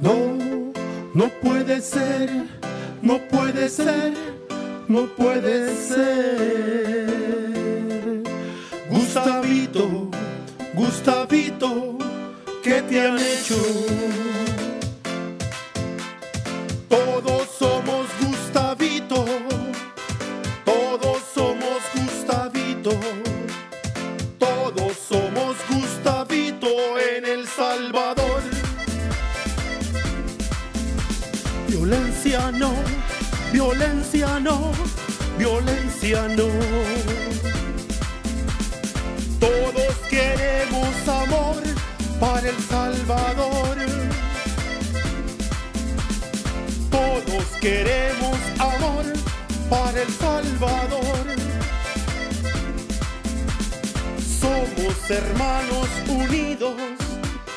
No, no puede ser, no puede ser, no puede ser. Gustavito, Gustavito, ¿qué te han hecho? Todos somos Gustavito, todos somos Gustavito, todos somos Gustavito en El Salvador. Violencia no, violencia no, violencia no. Todos queremos amor para El Salvador. Todos queremos amor para El Salvador. Somos hermanos unidos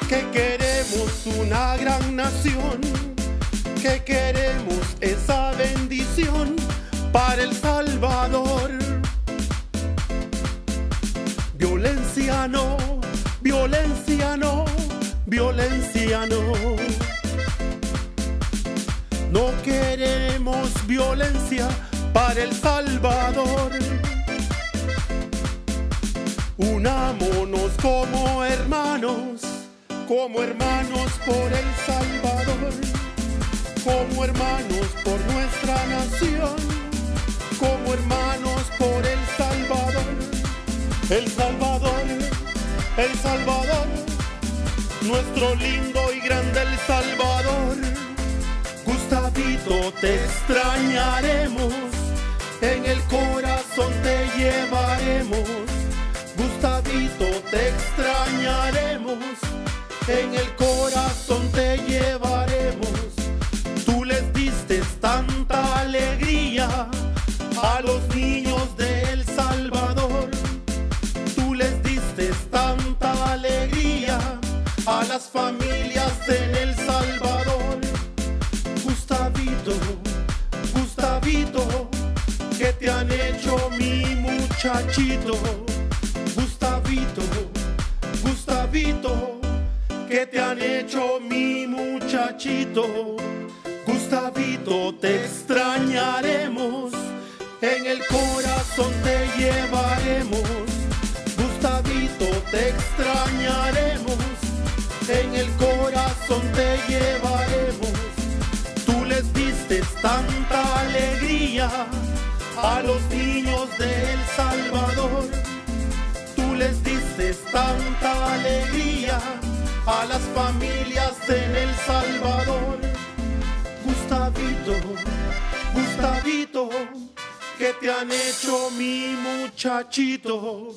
que queremos una gran nación, que queremos esa bendición para El Salvador. Violencia no, violencia no, violencia no. No queremos violencia para El Salvador. Unámonos como hermanos, como hermanos por El Salvador, como hermanos por nuestra nación, como hermanos por El Salvador. El Salvador, El Salvador, nuestro lindo y grande El Salvador. Gustavito, te extrañaremos, en el corazón te llevaremos. Gustavito, te extrañaremos, en el corazón las familias en El Salvador. Gustavito, Gustavito, que te han hecho mi muchachito. Gustavito, Gustavito, que te han hecho mi muchachito. Gustavito, te extrañaremos, en el corazón te llevaremos. Gustavito, te extrañaremos, en el corazón te llevaremos. Tú les diste tanta alegría a los niños de El Salvador. Tú les diste tanta alegría a las familias en El Salvador. Gustavito, Gustavito, que te han hecho mi muchachito.